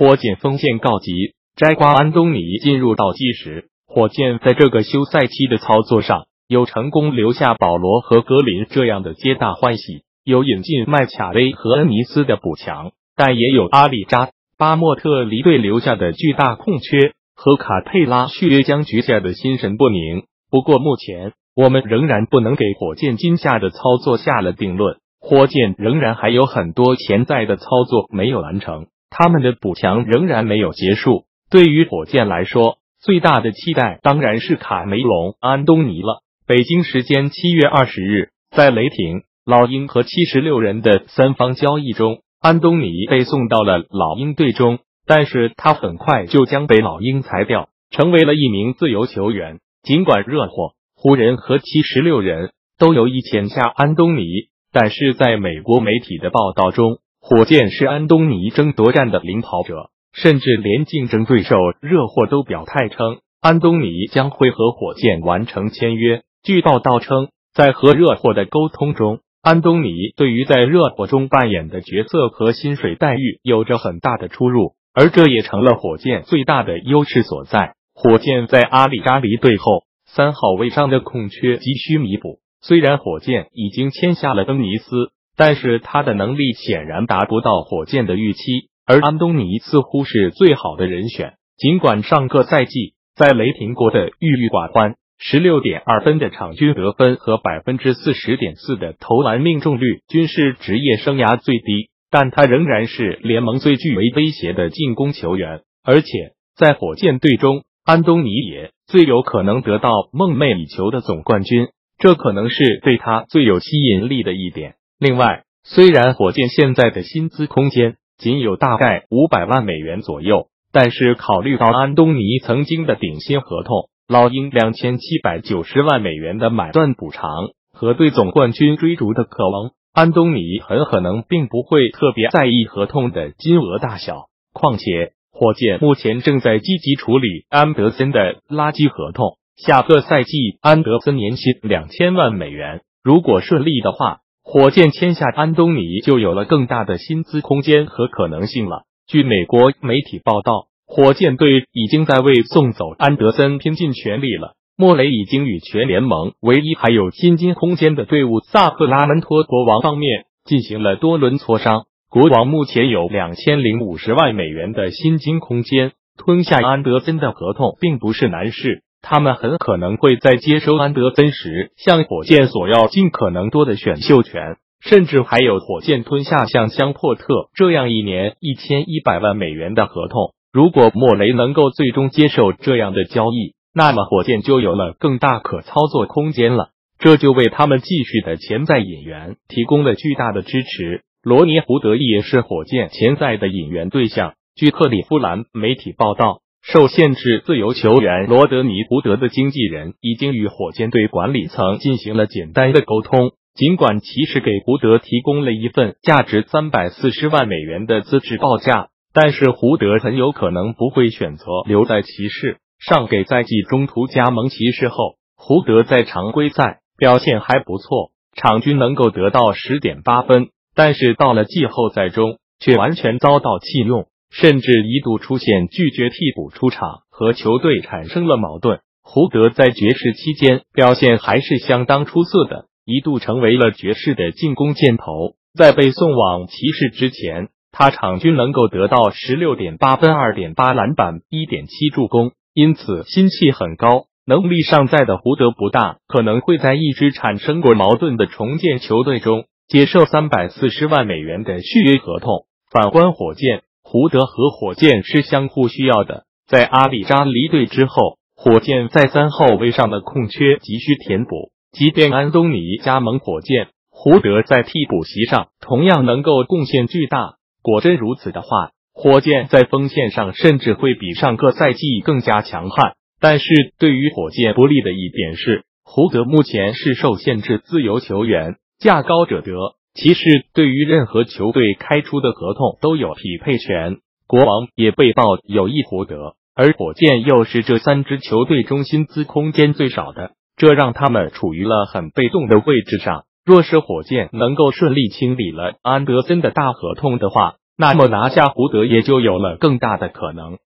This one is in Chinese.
火箭锋线告急，摘瓜安东尼进入倒计时。火箭在这个休赛期的操作上，有成功留下保罗和格林这样的皆大欢喜，有引进麦卡威和恩尼斯的补强，但也有阿里扎巴莫特离队留下的巨大空缺和卡佩拉续约僵局下的心神不宁。不过目前我们仍然不能给火箭今夏的操作下了定论，火箭仍然还有很多潜在的操作没有完成，他们的补强仍然没有结束。对于火箭来说，最大的期待当然是卡梅隆·安东尼了。北京时间七月二十日，在雷霆、老鹰和七十六人的三方交易中，安东尼被送到了老鹰队中，但是他很快就将被老鹰裁掉，成为了一名自由球员。尽管热火、湖人和七十六人都有意签下安东尼，但是在美国媒体的报道中，火箭是安东尼争夺战的领跑者。甚至连竞争对手热火都表态称，安东尼将会和火箭完成签约。据报道称，在和热火的沟通中，安东尼对于在热火中扮演的角色和薪水待遇有着很大的出入，而这也成了火箭最大的优势所在。火箭在阿里扎离队后，三号位上的空缺急需弥补。虽然火箭已经签下了恩尼斯，但是他的能力显然达不到火箭的预期。而安东尼似乎是最好的人选，尽管上个赛季在雷霆过的郁郁寡欢，十六点二分的场均得分和百分之四十点四的投篮命中率均是职业生涯最低，但他仍然是联盟最具为威胁的进攻球员。而且在火箭队中，安东尼也最有可能得到梦寐以求的总冠军，这可能是对他最有吸引力的一点。另外，虽然火箭现在的薪资空间，仅有大概五百万美元左右，但是考虑到安东尼曾经的顶薪合同、老鹰两千七百九十万美元的买断补偿和对总冠军追逐的渴望，安东尼很可能并不会特别在意合同的金额大小。况且，火箭目前正在积极处理安德森的垃圾合同，下个赛季安德森年薪两千万美元，如果顺利的话。火箭签下安东尼，就有了更大的薪资空间和可能性了。据美国媒体报道，火箭队已经在为送走安德森拼尽全力了。莫雷已经与全联盟唯一还有薪金空间的队伍萨克拉门托国王方面进行了多轮磋商。国王目前有两千零五十万美元的薪金空间，吞下安德森的合同并不是难事。他们很可能会在接收安德森时向火箭索要尽可能多的选秀权，甚至还有火箭吞下像香珀特这样一年一千一百万美元的合同。如果莫雷能够最终接受这样的交易，那么火箭就有了更大可操作空间了，这就为他们继续的潜在引援提供了巨大的支持。罗尼胡德也是火箭潜在的引援对象。据克利夫兰媒体报道。受限制自由球员罗德尼·胡德的经纪人已经与火箭队管理层进行了简单的沟通。尽管骑士给胡德提供了一份价值三百四十万美元的资质报价，但是胡德很有可能不会选择留在骑士。上个赛季中途加盟骑士后，胡德在常规赛表现还不错，场均能够得到十点八分，但是到了季后赛中却完全遭到弃用。甚至一度出现拒绝替补出场，和球队产生了矛盾。胡德在爵士期间表现还是相当出色的，一度成为了爵士的进攻箭头。在被送往骑士之前，他场均能够得到十六点八分、二点八篮板、一点七助攻，因此心气很高。能力尚在的胡德不大可能会在一支产生过矛盾的重建球队中接受三百四十万美元的续约合同。反观火箭。胡德和火箭是相互需要的。在阿里扎离队之后，火箭在三号位上的空缺急需填补。即便安东尼加盟火箭，胡德在替补席上同样能够贡献巨大。果真如此的话，火箭在锋线上甚至会比上个赛季更加强悍。但是对于火箭不利的一点是，胡德目前是受限制自由球员，价高者得。骑士对于任何球队开出的合同都有匹配权，国王也被曝有意胡德，而火箭又是这三支球队中薪资空间最少的，这让他们处于了很被动的位置上。若是火箭能够顺利清理了安德森的大合同的话，那么拿下胡德也就有了更大的可能。